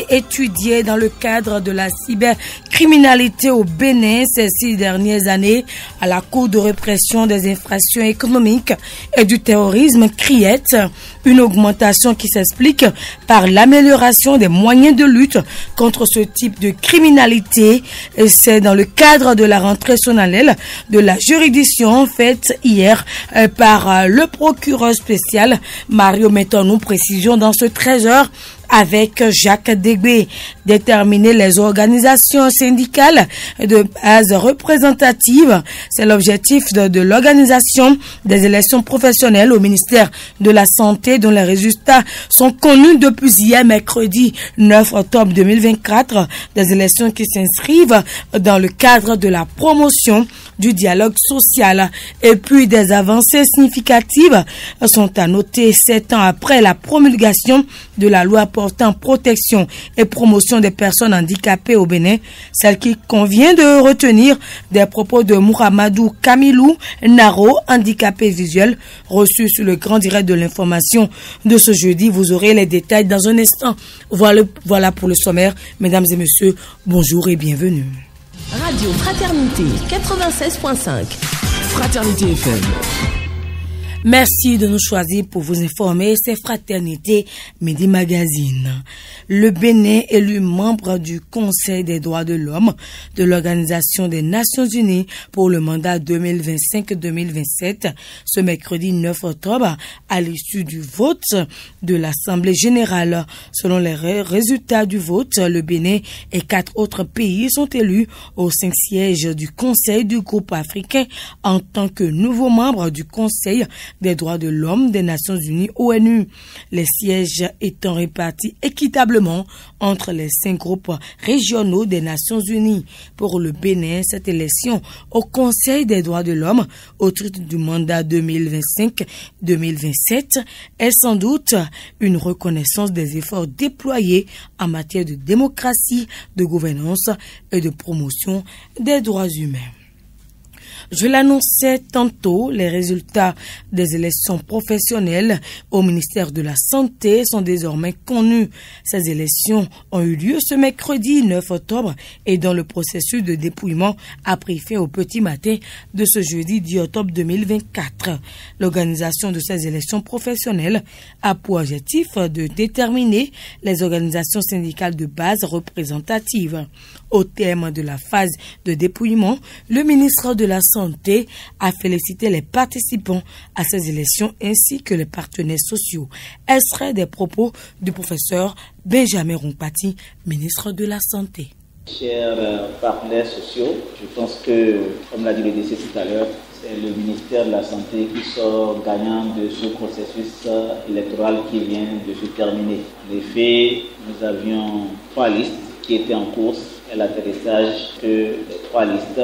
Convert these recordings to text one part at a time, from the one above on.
dossiers étudiés dans le cadre de la cybercriminalité au Bénin ces six dernières années à la Cour de répression des infractions économiques et du terrorisme CRIET, une augmentation qui s'explique par l'amélioration des moyens de lutte contre ce type de criminalité. C'est dans le cadre de la rentrée sonalelle de la juridiction faite hier euh, par euh, le procureur spécial Mario Metton. précision dans ce trésor avec Jacques Degbé. Déterminer les organisations syndicales de base représentative, c'est l'objectif de, l'organisation des élections professionnelles au ministère de la Santé dont les résultats sont connus depuis hier mercredi 9 octobre 2024, des élections qui s'inscrivent dans le cadre de la promotion du dialogue social. Et puis des avancées significatives sont à noter sept ans après la promulgation de la loi portant protection et promotion des personnes handicapées au Bénin, celle qui convient de retenir des propos de Mouramadou Kamilou Naro, handicapé visuel, reçu sur le grand direct de l'information de ce jeudi. Vous aurez les détails dans un instant. Voilà, voilà pour le sommaire. Mesdames et messieurs, bonjour et bienvenue. Radio Fraternité 96.5. Fraternité FM. Merci de nous choisir pour vous informer. C'est Fraternité Midi Magazine. Le Bénin élu membre du Conseil des droits de l'homme de l'Organisation des Nations Unies pour le mandat 2025-2027 ce mercredi 9 octobre à l'issue du vote de l'Assemblée générale. Selon les résultats du vote, le Bénin et quatre autres pays sont élus au cinq sièges du Conseil du groupe africain en tant que nouveaux membres du Conseil des droits de l'homme des Nations Unies ONU, les sièges étant répartis équitablement entre les cinq groupes régionaux des Nations Unies. Pour le Bénin, cette élection au Conseil des droits de l'homme au titre du mandat 2025-2027 est sans doute une reconnaissance des efforts déployés en matière de démocratie, de gouvernance et de promotion des droits humains. Je l'annonçais tantôt, les résultats des élections professionnelles au ministère de la Santé sont désormais connus. Ces élections ont eu lieu ce mercredi 9 octobre et dans le processus de dépouillement a pris fin au petit matin de ce jeudi 10 octobre 2024. L'organisation de ces élections professionnelles a pour objectif de déterminer les organisations syndicales de base représentatives. Au terme de la phase de dépouillement, le ministre de la Santé a félicité les participants à ces élections ainsi que les partenaires sociaux. Elle serait des propos du professeur Benjamin Rompati, ministre de la Santé. Chers euh, partenaires sociaux, je pense que, comme l'a dit le décès tout à l'heure, c'est le ministère de la Santé qui sort gagnant de ce processus euh, électoral qui vient de se terminer. En effet, nous avions trois listes qui étaient en course l'atterrissage que les trois listes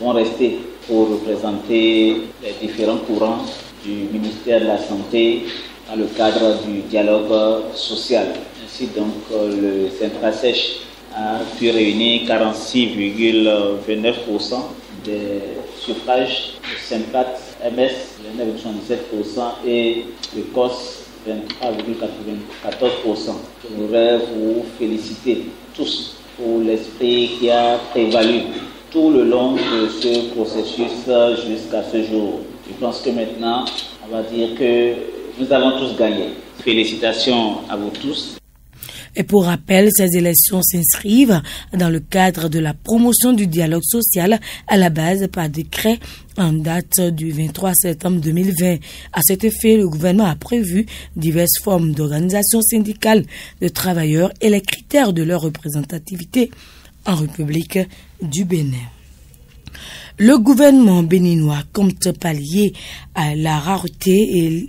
vont rester pour représenter les différents courants du ministère de la Santé dans le cadre du dialogue social. Ainsi donc, le Centra-Sèche a pu réunir 46,29% des suffrages, le Synpat MS 9,77% et le COS 23,94%. Je voudrais vous féliciter tous pour l'esprit qui a prévalu tout le long de ce processus jusqu'à ce jour. Je pense que maintenant, on va dire que nous avons tous gagné. Félicitations à vous tous. Et pour rappel, ces élections s'inscrivent dans le cadre de la promotion du dialogue social à la base par décret en date du 23 septembre 2020. À cet effet, le gouvernement a prévu diverses formes d'organisation syndicale de travailleurs et les critères de leur représentativité en République du Bénin. Le gouvernement béninois compte pallier à la rareté et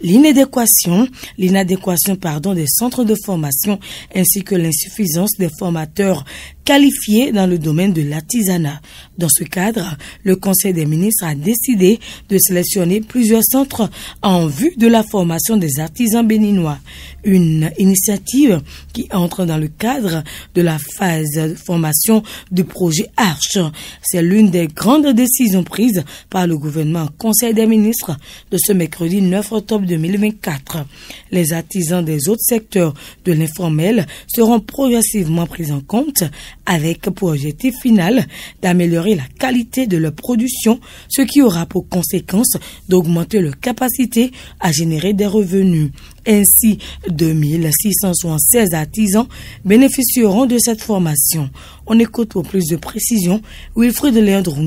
l'inadéquation, l'inadéquation pardon des centres de formation ainsi que l'insuffisance des formateurs qualifiés dans le domaine de l'artisanat. Dans ce cadre, le Conseil des ministres a décidé de sélectionner plusieurs centres en vue de la formation des artisans béninois. Une initiative qui entre dans le cadre de la phase de formation du projet Arche. C'est l'une des des grandes décisions prises par le gouvernement Conseil des ministres de ce mercredi 9 octobre 2024. Les artisans des autres secteurs de l'informel seront progressivement pris en compte avec pour objectif final d'améliorer la qualité de leur production, ce qui aura pour conséquence d'augmenter leur capacité à générer des revenus. Ainsi, 2676 artisans bénéficieront de cette formation. On écoute pour plus de précisions Wilfried Léandre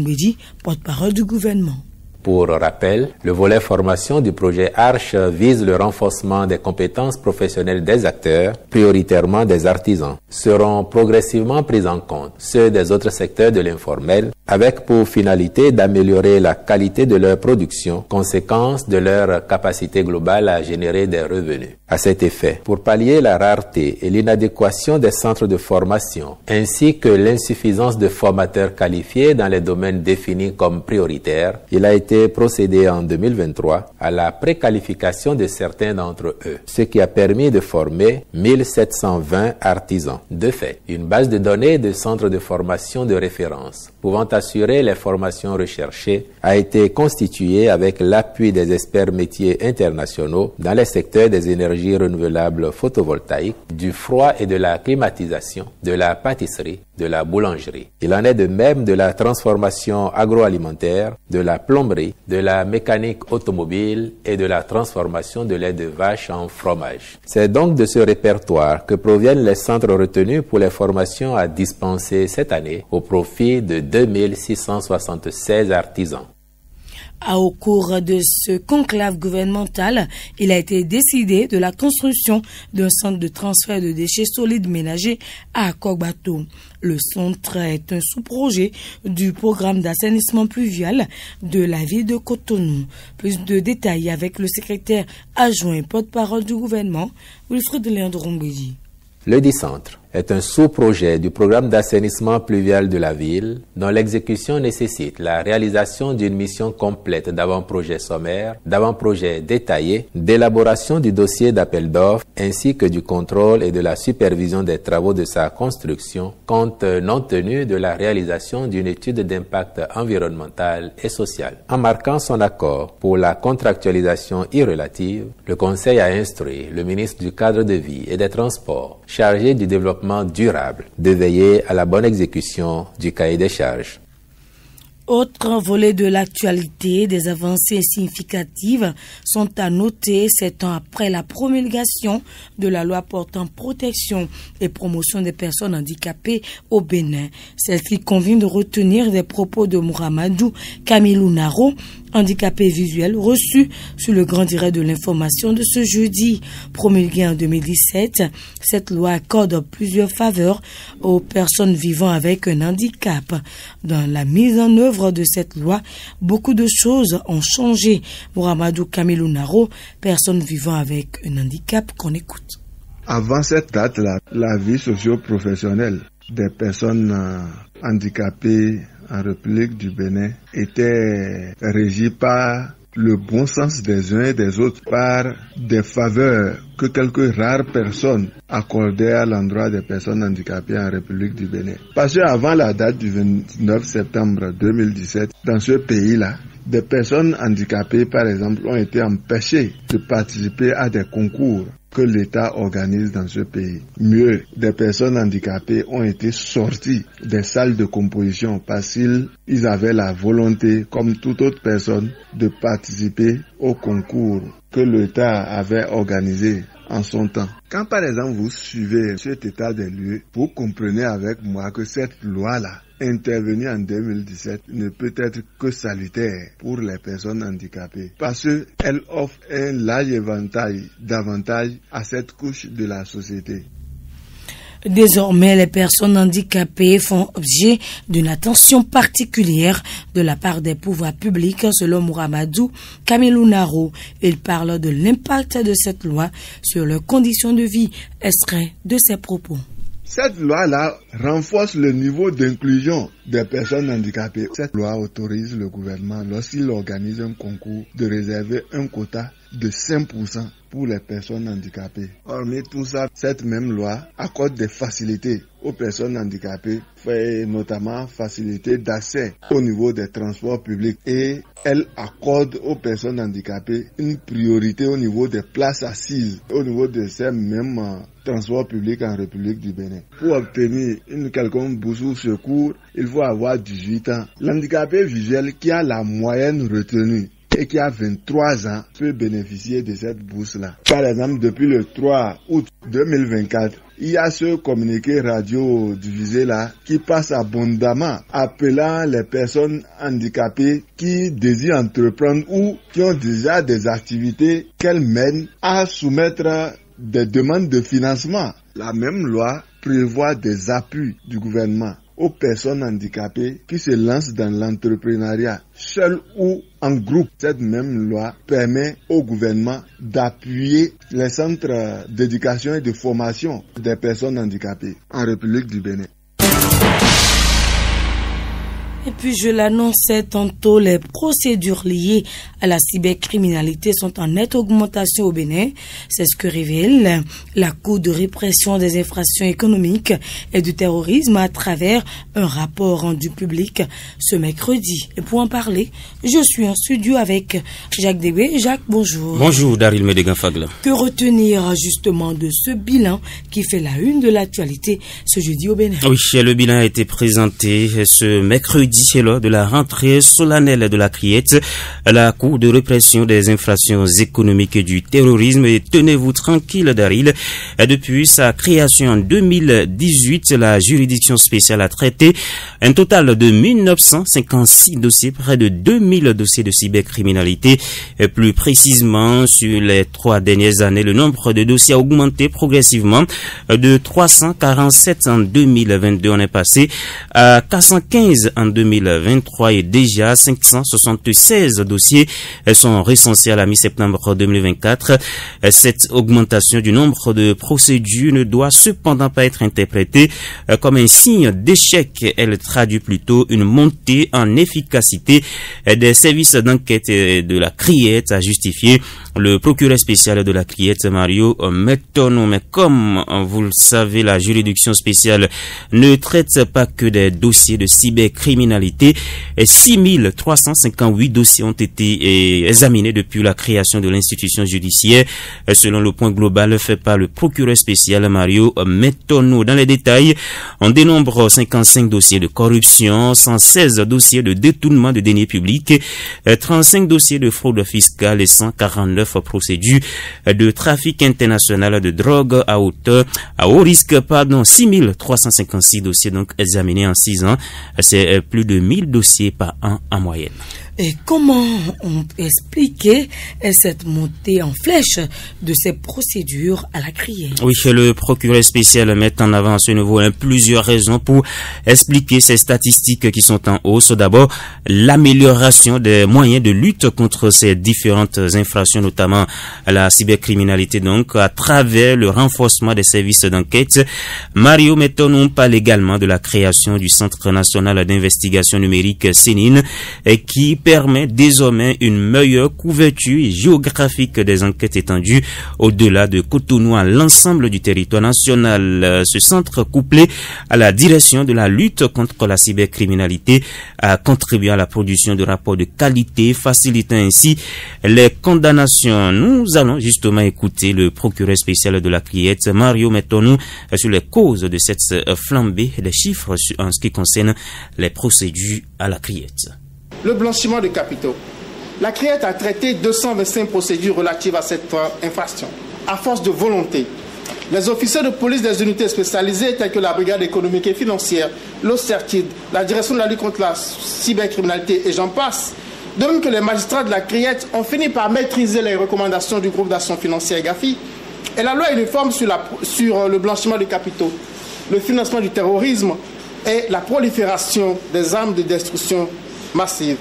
porte-parole du gouvernement. Pour rappel, le volet formation du projet Arche vise le renforcement des compétences professionnelles des acteurs, prioritairement des artisans. Seront progressivement pris en compte ceux des autres secteurs de l'informel, avec pour finalité d'améliorer la qualité de leur production, conséquence de leur capacité globale à générer des revenus. À cet effet, pour pallier la rareté et l'inadéquation des centres de formation, ainsi que l'insuffisance de formateurs qualifiés dans les domaines définis comme prioritaires, il a été procédé en 2023 à la préqualification de certains d'entre eux, ce qui a permis de former 1720 artisans. De fait, une base de données de centres de formation de référence pouvant assurer les formations recherchées a été constituée avec l'appui des experts métiers internationaux dans les secteurs des énergies renouvelables photovoltaïques, du froid et de la climatisation, de la pâtisserie, de la boulangerie. Il en est de même de la transformation agroalimentaire, de la plomberie, de la mécanique automobile et de la transformation de lait de vache en fromage. C'est donc de ce répertoire que proviennent les centres retenus pour les formations à dispenser cette année au profit de 2676 artisans. Au cours de ce conclave gouvernemental, il a été décidé de la construction d'un centre de transfert de déchets solides ménagers à Kogbato. Le centre est un sous-projet du programme d'assainissement pluvial de la ville de Cotonou. Plus de détails avec le secrétaire adjoint porte-parole du gouvernement, Wilfred Leandro Le centre est un sous-projet du programme d'assainissement pluvial de la ville dont l'exécution nécessite la réalisation d'une mission complète d'avant-projet sommaire, d'avant-projet détaillé, d'élaboration du dossier d'appel d'offres ainsi que du contrôle et de la supervision des travaux de sa construction compte non tenu de la réalisation d'une étude d'impact environnemental et social. En marquant son accord pour la contractualisation irrelative, le Conseil a instruit le ministre du cadre de vie et des transports chargé du développement durable, de veiller à la bonne exécution du cahier des charges. Autre volet de l'actualité, des avancées significatives sont à noter sept ans après la promulgation de la loi portant protection et promotion des personnes handicapées au Bénin. Celle-ci convient de retenir des propos de Mouramadou Camilou Naro, handicapé visuel, reçu sur le grand direct de l'information de ce jeudi. Promulguée en 2017, cette loi accorde plusieurs faveurs aux personnes vivant avec un handicap. Dans la mise en œuvre de cette loi, beaucoup de choses ont changé. Mouramadou Kamilou Naro, personne vivant avec un handicap qu'on écoute. Avant cette date, la, la vie socio-professionnelle des personnes euh, handicapées en République du Bénin était régie par le bon sens des uns et des autres par des faveurs que quelques rares personnes accordaient à l'endroit des personnes handicapées en République du Bénin. Parce qu'avant la date du 29 septembre 2017, dans ce pays-là, des personnes handicapées, par exemple, ont été empêchées de participer à des concours que l'État organise dans ce pays. Mieux, des personnes handicapées ont été sorties des salles de composition parce qu'ils avaient la volonté, comme toute autre personne, de participer au concours que l'État avait organisé en. Quand par exemple vous suivez cet état des lieux, vous comprenez avec moi que cette loi-là intervenue en 2017 ne peut être que salutaire pour les personnes handicapées parce qu'elle offre un large éventail d'avantages à cette couche de la société. Désormais, les personnes handicapées font objet d'une attention particulière de la part des pouvoirs publics, selon Mouramadou Kamilou Naro. Il parle de l'impact de cette loi sur leurs conditions de vie. Extrait de ses propos. Cette loi-là renforce le niveau d'inclusion des personnes handicapées. Cette loi autorise le gouvernement, lorsqu'il organise un concours, de réserver un quota de 5% pour les personnes handicapées. Hormis tout ça, cette même loi accorde des facilités aux personnes handicapées, fait notamment facilité d'accès au niveau des transports publics et elle accorde aux personnes handicapées une priorité au niveau des places assises, au niveau de ces mêmes euh, transports publics en République du Bénin. Pour obtenir une quelconque bourse ou secours, il faut avoir 18 ans. L'handicapé visuel qui a la moyenne retenue et qui a 23 ans peut bénéficier de cette bourse-là. Par exemple, depuis le 3 août 2024, il y a ce communiqué radio divisé là qui passe abondamment appelant les personnes handicapées qui désirent entreprendre ou qui ont déjà des activités qu'elles mènent à soumettre des demandes de financement. La même loi prévoit des appuis du gouvernement aux personnes handicapées qui se lancent dans l'entrepreneuriat, seul ou en groupe. Cette même loi permet au gouvernement d'appuyer les centres d'éducation et de formation des personnes handicapées en République du Bénin. Et puis je l'annonçais tantôt, les procédures liées à la cybercriminalité sont en nette augmentation au Bénin. C'est ce que révèle la Cour de répression des infractions économiques et du terrorisme à travers un rapport rendu public ce mercredi. Et pour en parler, je suis en studio avec Jacques Débé. Jacques, bonjour. Bonjour Daryl Medegan-Fagla. Que retenir justement de ce bilan qui fait la une de l'actualité ce jeudi au Bénin? Oui, le bilan a été présenté ce mercredi lors de la rentrée solennelle de la Criette, la Cour de répression des infractions économiques et du terrorisme. Et tenez-vous tranquille, Daryl. Depuis sa création en 2018, la juridiction spéciale a traité un total de 1956 dossiers, près de 2000 dossiers de cybercriminalité. Et plus précisément, sur les trois dernières années, le nombre de dossiers a augmenté progressivement de 347 en 2022. On est passé à 415 en 2022. 2023 et déjà 576 dossiers sont recensés à la mi-septembre 2024. Cette augmentation du nombre de procédures ne doit cependant pas être interprétée comme un signe d'échec. Elle traduit plutôt une montée en efficacité des services d'enquête de la criette à justifier le procureur spécial de la criette, Mario Mettono. Mais comme vous le savez, la juridiction spéciale ne traite pas que des dossiers de cybercriminalité. 6358 dossiers ont été eh, examinés depuis la création de l'institution judiciaire, selon le point global fait par le procureur spécial Mario Mettono. Dans les détails, on dénombre 55 dossiers de corruption, 116 dossiers de détournement de deniers publics, 35 dossiers de fraude fiscale et 149 procédures de trafic international de drogue à hauteur, à haut risque, pardon, 6356 dossiers donc examinés en 6 ans. C'est plus de 1000 dossiers par an en moyenne. Et comment on peut expliquer cette montée en flèche de ces procédures à la criée? Oui, le procureur spécial met en avant à ce niveau hein, plusieurs raisons pour expliquer ces statistiques qui sont en hausse. D'abord, l'amélioration des moyens de lutte contre ces différentes infractions, notamment la cybercriminalité, donc à travers le renforcement des services d'enquête. Mario Metton parle également de la création du Centre national d'investigation numérique CENIN qui permet désormais une meilleure couverture géographique des enquêtes étendues au-delà de Cotonou à l'ensemble du territoire national. Ce centre couplé à la direction de la lutte contre la cybercriminalité a contribué à la production de rapports de qualité, facilitant ainsi les condamnations. Nous allons justement écouter le procureur spécial de la Criette, Mario Metonou, sur les causes de cette flambée des chiffres en ce qui concerne les procédures à la Criette le blanchiment de capitaux. La CRIET a traité 225 procédures relatives à cette infraction. À force de volonté, les officiers de police des unités spécialisées telles que la brigade économique et financière, l'OCERTID, la direction de la lutte contre la cybercriminalité et j'en passe, de même que les magistrats de la CRIET ont fini par maîtriser les recommandations du groupe d'action financière GAFI et la loi uniforme sur, sur le blanchiment de capitaux, le financement du terrorisme et la prolifération des armes de destruction massive.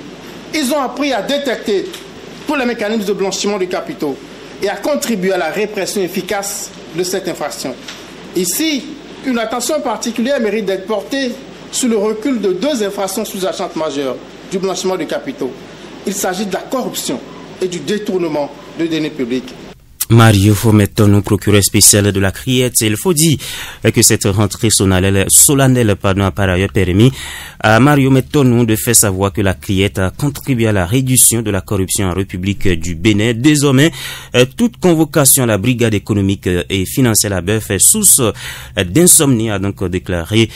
Ils ont appris à détecter tous les mécanismes de blanchiment de capitaux et à contribuer à la répression efficace de cette infraction. Ici, une attention particulière mérite d'être portée sur le recul de deux infractions sous-jacentes majeures du blanchiment de capitaux. Il s'agit de la corruption et du détournement de données publiques. Mario Fometon, procureur spécial de la Criette, il faut dire que cette rentrée solennelle, a par ailleurs permis à Mario Metonou de faire savoir que la Criette a contribué à la réduction de la corruption en République du Bénin. Désormais, euh, toute convocation à la brigade économique et financière à bœuf est source d'insomnie, a donc déclaré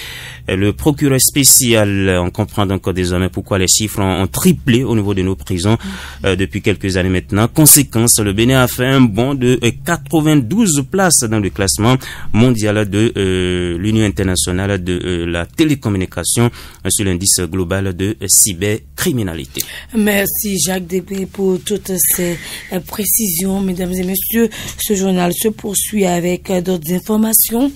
le procureur spécial. On comprend donc désormais pourquoi les chiffres ont triplé au niveau de nos prisons euh, depuis quelques années maintenant. Conséquence, le Bénin a fait un bond de 92 places dans le classement mondial de euh, l'Union internationale de euh, la télécommunication euh, sur l'indice global de Merci Jacques Débé pour toutes ces précisions, mesdames et messieurs. Ce journal se poursuit avec d'autres informations.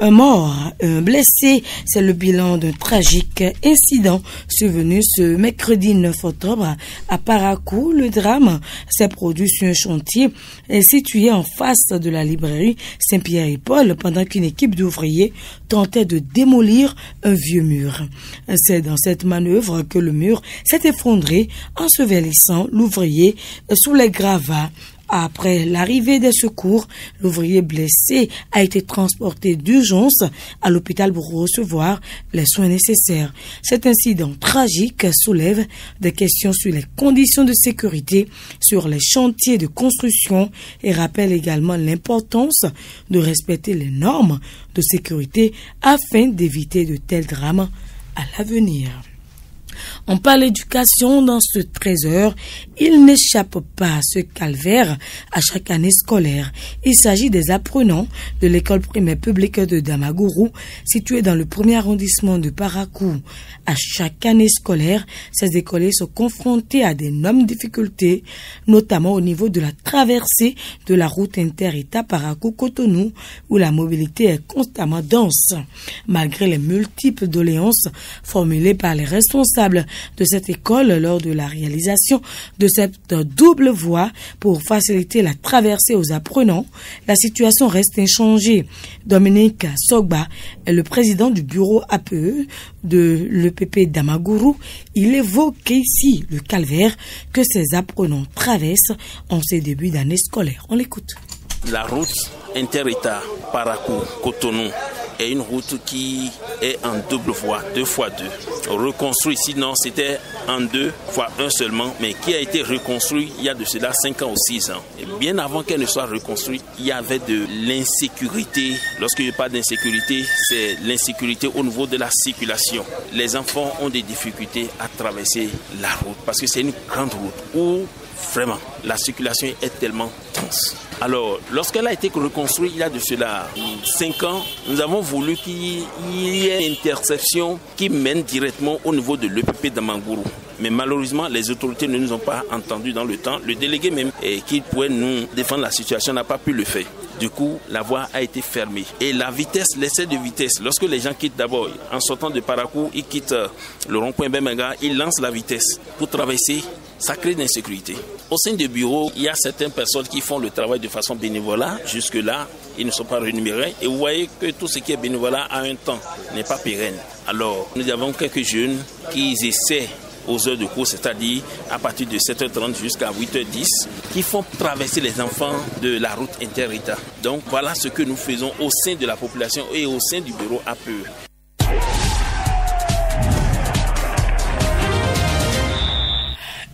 Un mort, un blessé, c'est le bilan d'un tragique incident survenu ce mercredi 9 octobre à Paracou. Le drame s'est produit sur un chantier situé en face de la librairie Saint-Pierre et Paul pendant qu'une équipe d'ouvriers tentait de démolir un vieux mur. C'est dans cette manœuvre que le mur s'est effondré, ensevelissant l'ouvrier sous les gravats après l'arrivée des secours, l'ouvrier blessé a été transporté d'urgence à l'hôpital pour recevoir les soins nécessaires. Cet incident tragique soulève des questions sur les conditions de sécurité sur les chantiers de construction et rappelle également l'importance de respecter les normes de sécurité afin d'éviter de tels drames à l'avenir. On parle éducation dans ce trésor. Il n'échappe pas à ce calvaire à chaque année scolaire. Il s'agit des apprenants de l'école primaire publique de Damagourou, située dans le premier arrondissement de Parakou. À chaque année scolaire, ces écoliers sont confrontés à d'énormes difficultés, notamment au niveau de la traversée de la route inter-État Parakou-Cotonou, où la mobilité est constamment dense. Malgré les multiples doléances formulées par les responsables de cette école lors de la réalisation de cette double voie pour faciliter la traversée aux apprenants, la situation reste inchangée. Dominique Sogba est le président du bureau APE de l'EPP d'Amaguru. Il évoque ici le calvaire que ces apprenants traversent en ces débuts d'année scolaire. On l'écoute. La route inter-État, Parakou, Cotonou, est une route qui est en double voie, deux fois deux. Reconstruit, sinon c'était en deux fois un seulement, mais qui a été reconstruit il y a de cela cinq ans ou six ans. Et bien avant qu'elle ne soit reconstruite, il y avait de l'insécurité. Lorsque je parle d'insécurité, c'est l'insécurité au niveau de la circulation. Les enfants ont des difficultés à traverser la route parce que c'est une grande route où vraiment la circulation est tellement tense. Alors, lorsqu'elle a été reconstruite il y a de cela 5 ans, nous avons voulu qu'il y ait une interception qui mène directement au niveau de l'EPP d'Amangourou. Mais malheureusement, les autorités ne nous ont pas entendus dans le temps. Le délégué même qui pouvait nous défendre la situation n'a pas pu le faire. Du coup, la voie a été fermée. Et la vitesse, l'essai de vitesse, lorsque les gens quittent d'abord, en sortant de Parakou, ils quittent euh, le rond-point Bemenga, ils lancent la vitesse pour traverser ça crée de l'insécurité. Au sein du bureau, il y a certaines personnes qui font le travail de façon bénévolat. Jusque-là, ils ne sont pas rémunérés. Et vous voyez que tout ce qui est bénévolat a un temps, n'est pas pérenne. Alors, nous avons quelques jeunes qui essaient aux heures de cours, c'est-à-dire à partir de 7h30 jusqu'à 8h10, qui font traverser les enfants de la route inter-État. Donc voilà ce que nous faisons au sein de la population et au sein du bureau APE.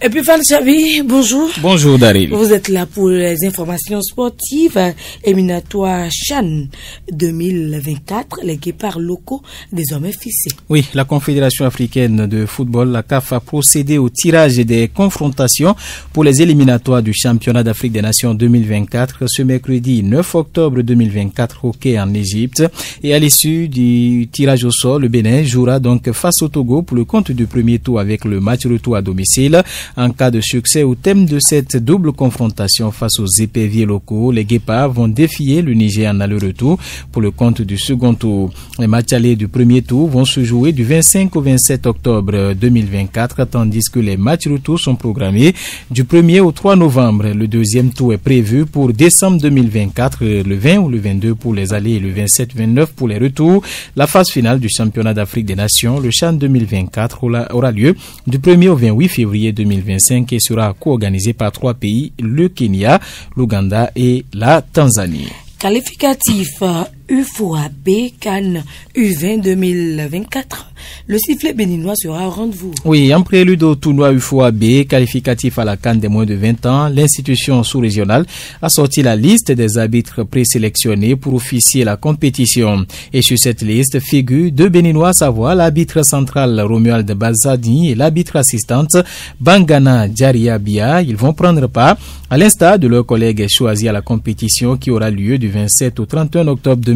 Et puis Chavi, bonjour. Bonjour Daryl. Vous êtes là pour les informations sportives éliminatoires Chan 2024, les guépards locaux désormais fixés. Oui, la Confédération africaine de football, la CAF, a procédé au tirage des confrontations pour les éliminatoires du championnat d'Afrique des Nations 2024 ce mercredi 9 octobre 2024 au Quai en Égypte. Et à l'issue du tirage au sol, le Bénin jouera donc face au Togo pour le compte du premier tour avec le match retour à domicile. En cas de succès au thème de cette double confrontation face aux éperviers locaux, les Guépards vont défier le Niger en aller-retour pour le compte du second tour. Les matchs allés du premier tour vont se jouer du 25 au 27 octobre 2024, tandis que les matchs retour sont programmés du 1er au 3 novembre. Le deuxième tour est prévu pour décembre 2024, le 20 ou le 22 pour les allées et le 27-29 pour les retours. La phase finale du championnat d'Afrique des Nations, le Chan 2024, aura lieu du 1er au 28 février 2024 2025 et sera co-organisée par trois pays, le Kenya, l'Ouganda et la Tanzanie. Qualificatif UFOAB Cannes U20 2024. Le sifflet béninois sera au rendez-vous. Oui, en prélude au tournoi UFOAB qualificatif à la Cannes des moins de 20 ans, l'institution sous-régionale a sorti la liste des arbitres présélectionnés pour officier la compétition. Et sur cette liste figurent deux béninois, à savoir l'arbitre central Romuald Balzadi et l'arbitre assistante Bangana Djariabia. Ils vont prendre part, à l'instar de leurs collègues choisis à la compétition qui aura lieu du 27 au 31 octobre 2024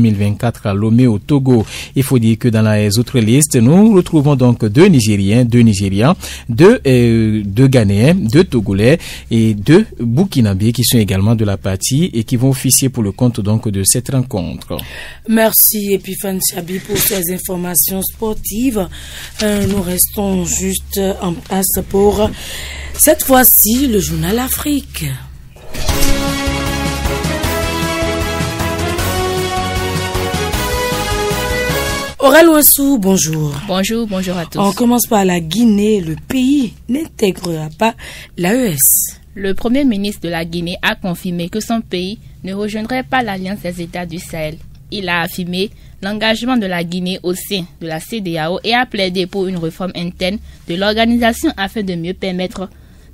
à Lomé au Togo. Il faut dire que dans les autres listes, nous retrouvons donc deux Nigériens, deux Nigérians, deux, euh, deux Ghanéens, deux Togolais et deux Burkinabés qui sont également de la partie et qui vont officier pour le compte donc de cette rencontre. Merci Epiphane Chabi pour ces informations sportives. Euh, nous restons juste en place pour cette fois-ci le journal Afrique. Aurel Ouassou, bonjour. Bonjour, bonjour à tous. On commence par la Guinée. Le pays n'intégrera pas l'AES. Le Premier ministre de la Guinée a confirmé que son pays ne rejoindrait pas l'Alliance des États du Sahel. Il a affirmé l'engagement de la Guinée au sein de la CDAO et a plaidé pour une réforme interne de l'organisation afin de mieux permettre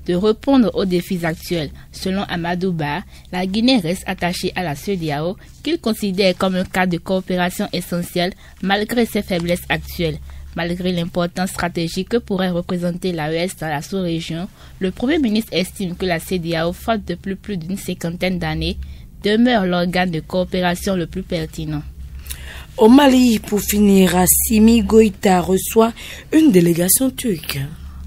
de répondre aux défis actuels. Selon Amadouba, la Guinée reste attachée à la CEDEAO, qu'il considère comme un cadre de coopération essentiel malgré ses faiblesses actuelles. Malgré l'importance stratégique que pourrait représenter l'AES dans la sous-région, le Premier ministre estime que la CEDEAO, faute depuis plus d'une cinquantaine d'années, demeure l'organe de coopération le plus pertinent. Au Mali, pour finir, Assimi Goïta reçoit une délégation turque.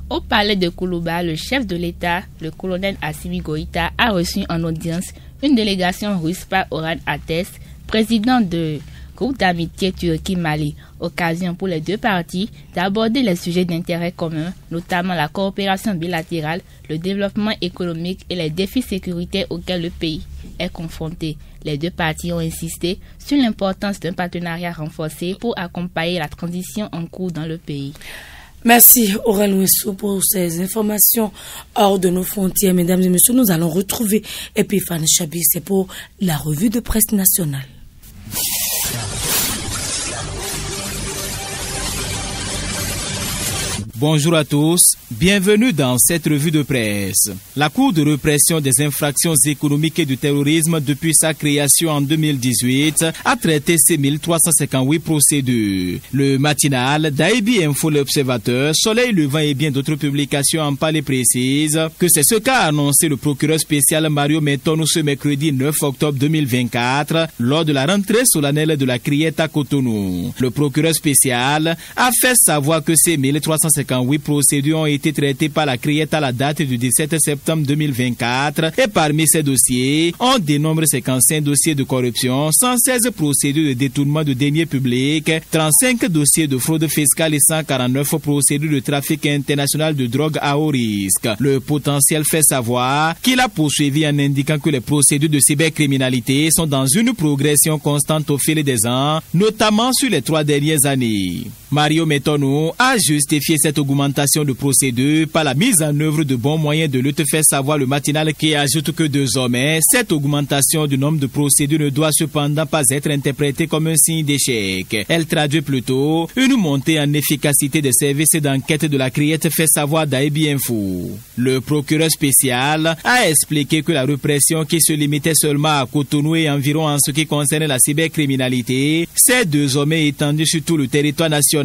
Au palais de Koulouba, le chef de l'État, le colonel Assimi Goïta, a reçu en audience une délégation russe par Oran Ates, président de groupe d'amitié Turquie-Mali, occasion pour les deux parties d'aborder les sujets d'intérêt commun, notamment la coopération bilatérale, le développement économique et les défis sécuritaires auxquels le pays est confronté. Les deux parties ont insisté sur l'importance d'un partenariat renforcé pour accompagner la transition en cours dans le pays. Merci Aurel Ouessou pour ces informations hors de nos frontières. Mesdames et messieurs, nous allons retrouver Epiphane Chabi, c'est pour la revue de presse nationale. Bonjour à tous, bienvenue dans cette revue de presse. La Cour de répression des infractions économiques et du terrorisme depuis sa création en 2018 a traité 6358 procédures. Le matinal d'Aibi Info l'Observateur, Soleil Levant et bien d'autres publications en palais précise que c'est ce qu'a annoncé le procureur spécial Mario Metton ce mercredi 9 octobre 2024 lors de la rentrée solennelle de la Criette à Cotonou. Le procureur spécial a fait savoir que ces 1358 58 procédures ont été traitées par la CRIET à la date du 17 septembre 2024 et parmi ces dossiers, on dénombre 55 dossiers de corruption, 116 procédures de détournement de deniers publics, 35 dossiers de fraude fiscale et 149 procédures de trafic international de drogue à haut risque. Le potentiel fait savoir qu'il a poursuivi en indiquant que les procédures de cybercriminalité sont dans une progression constante au fil des ans, notamment sur les trois dernières années. Mario Metonou a justifié cette augmentation de procédures par la mise en œuvre de bons moyens de lutte fait savoir le matinal qui ajoute que désormais, cette augmentation du nombre de procédures ne doit cependant pas être interprétée comme un signe d'échec. Elle traduit plutôt une montée en efficacité des services d'enquête de la criette fait savoir d'Aibi Info. Le procureur spécial a expliqué que la répression qui se limitait seulement à Cotonou et environ en ce qui concerne la cybercriminalité s'est désormais étendue sur tout le territoire national.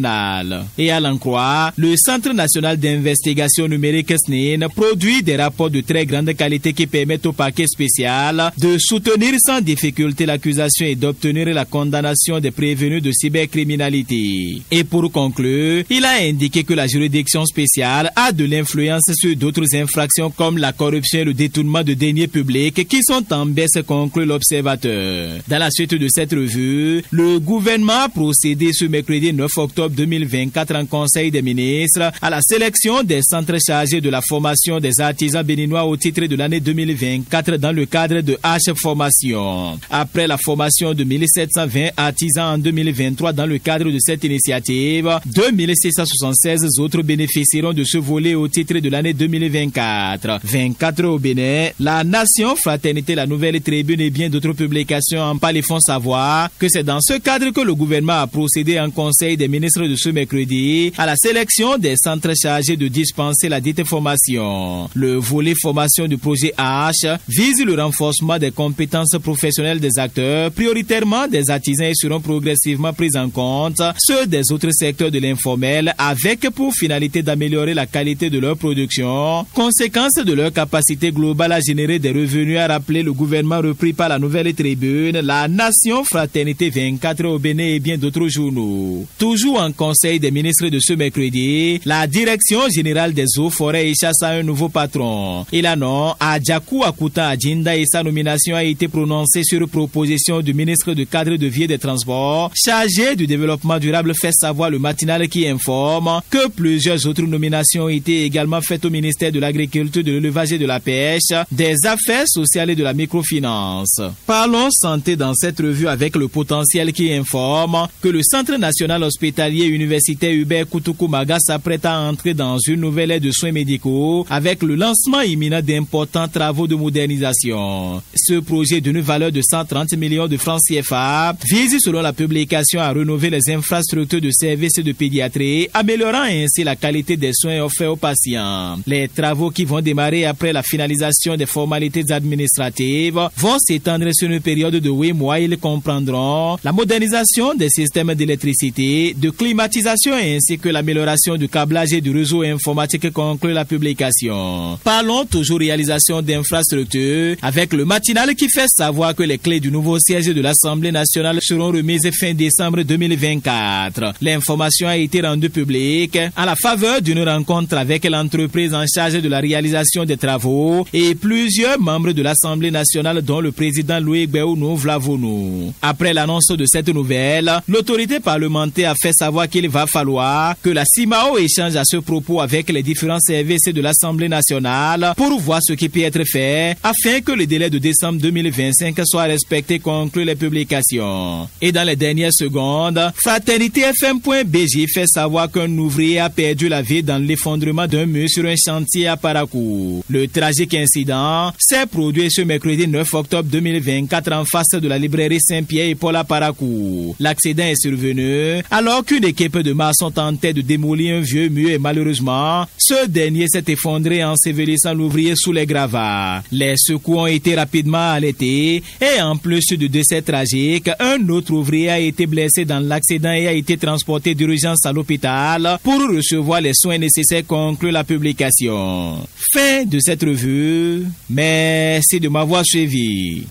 Et à l'en croire, le Centre national d'investigation numérique SNIN produit des rapports de très grande qualité qui permettent au paquet spécial de soutenir sans difficulté l'accusation et d'obtenir la condamnation des prévenus de cybercriminalité. Et pour conclure, il a indiqué que la juridiction spéciale a de l'influence sur d'autres infractions comme la corruption et le détournement de deniers publics qui sont en baisse, conclut l'observateur. Dans la suite de cette revue, le gouvernement a procédé ce mercredi 9 octobre octobre 2024 en Conseil des ministres à la sélection des centres chargés de la formation des artisans béninois au titre de l'année 2024 dans le cadre de H Formation. Après la formation de 1720 artisans en 2023 dans le cadre de cette initiative, 2676 autres bénéficieront de ce volet au titre de l'année 2024. 24 au Bénin, la Nation, Fraternité, la Nouvelle Tribune et bien d'autres publications en parlent font savoir que c'est dans ce cadre que le gouvernement a procédé en conseil des ministres de ce mercredi à la sélection des centres chargés de dispenser la dite formation. Le volet formation du projet H vise le renforcement des compétences professionnelles des acteurs, prioritairement des artisans et seront progressivement pris en compte ceux des autres secteurs de l'informel avec pour finalité d'améliorer la qualité de leur production, conséquence de leur capacité globale à générer des revenus, a rappelé le gouvernement repris par la nouvelle tribune, la Nation Fraternité 24 au Bénin et bien d'autres journaux. Toujours en conseil des ministres de ce mercredi, la direction générale des eaux, forêts et chasse a un nouveau patron. Il a nom Adjaku Akuta Adjinda et sa nomination a été prononcée sur proposition du ministre du cadre de vie des transports, chargé du développement durable, fait savoir le matinal qui informe que plusieurs autres nominations ont été également faites au ministère de l'Agriculture, de l'Élevage et de la Pêche, des Affaires sociales et de la microfinance. Parlons santé dans cette revue avec le potentiel qui informe que le Centre national hospitalier universitaire Hubert Kutukumaga s'apprête à entrer dans une nouvelle aide de soins médicaux avec le lancement imminent d'importants travaux de modernisation. Ce projet d'une valeur de 130 millions de francs CFA vise selon la publication à rénover les infrastructures de services de pédiatrie, améliorant ainsi la qualité des soins offerts aux patients. Les travaux qui vont démarrer après la finalisation des formalités administratives vont s'étendre sur une période de 8 mois. Ils comprendront la modernisation des systèmes d'électricité, de climatisation ainsi que l'amélioration du câblage et du réseau informatique conclut la publication. Parlons toujours réalisation d'infrastructures avec le matinal qui fait savoir que les clés du nouveau siège de l'Assemblée nationale seront remises fin décembre 2024. L'information a été rendue publique à la faveur d'une rencontre avec l'entreprise en charge de la réalisation des travaux et plusieurs membres de l'Assemblée nationale dont le président Louis Béounou Vlavonou. Après l'annonce de cette nouvelle, l'autorité parlementaire a fait savoir qu'il va falloir que la CIMAO échange à ce propos avec les différents services de l'Assemblée nationale pour voir ce qui peut être fait afin que le délai de décembre 2025 soit respecté, conclut les publications. Et dans les dernières secondes, FraternitéFM.bj fait savoir qu'un ouvrier a perdu la vie dans l'effondrement d'un mur sur un chantier à Parakou. Le tragique incident s'est produit ce mercredi 9 octobre 2024 en face de la librairie Saint-Pierre et Paul à Parakou. L'accident est survenu alors qu'une équipe de maçons tentait de démolir un vieux mur et malheureusement, ce dernier s'est effondré en s'évelissant l'ouvrier sous les gravats. Les secours ont été rapidement arrêtés et en plus de décès tragiques, un autre ouvrier a été blessé dans l'accident et a été transporté d'urgence à l'hôpital pour recevoir les soins nécessaires, conclut la publication. Fin de cette revue. Merci de m'avoir suivi.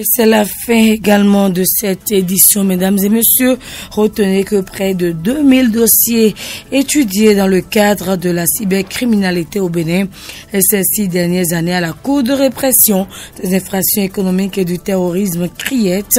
Et c'est la fin également de cette édition, mesdames et messieurs. Retenez que près de 2000 dossiers étudiés dans le cadre de la cybercriminalité au Bénin ces six dernières années à la Cour de répression des infractions économiques et du terrorisme criette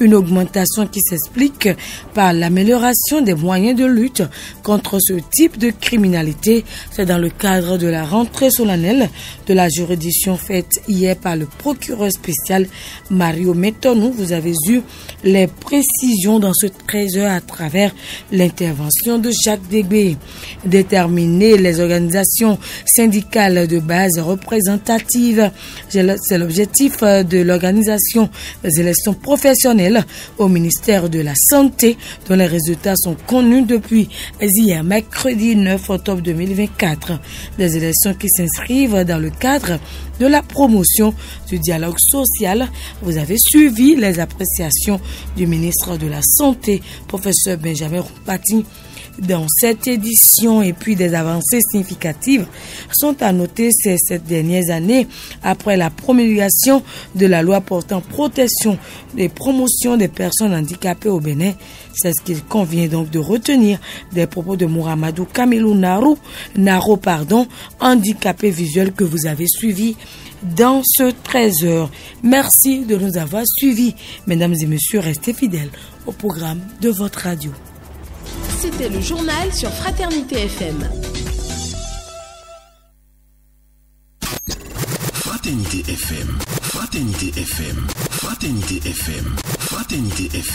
une augmentation qui s'explique par l'amélioration des moyens de lutte contre ce type de criminalité. C'est dans le cadre de la rentrée solennelle de la juridiction faite hier par le procureur spécial Mario Metonou. Vous avez eu les précisions dans ce 13 heures à travers l'intervention de Jacques Dégbé. Déterminer les organisations syndicales de base représentatives, c'est l'objectif de l'organisation des élections professionnelles au ministère de la Santé, dont les résultats sont connus depuis hier, mercredi 9 octobre 2024. Des élections qui s'inscrivent dans le cadre de la promotion du dialogue social. Vous avez suivi les appréciations du ministre de la Santé, professeur Benjamin Roupati dans cette édition et puis des avancées significatives sont à noter ces sept dernières années après la promulgation de la loi portant protection et promotion des personnes handicapées au Bénin. C'est ce qu'il convient donc de retenir des propos de Mouramadou Kamilou Naro, Naro pardon, handicapé visuel que vous avez suivi dans ce 13 heures. Merci de nous avoir suivis. Mesdames et messieurs, restez fidèles au programme de votre radio. C'était le journal sur Fraternité FM. Fraternité FM, Fraternité FM, Fraternité FM, Fraternité FM.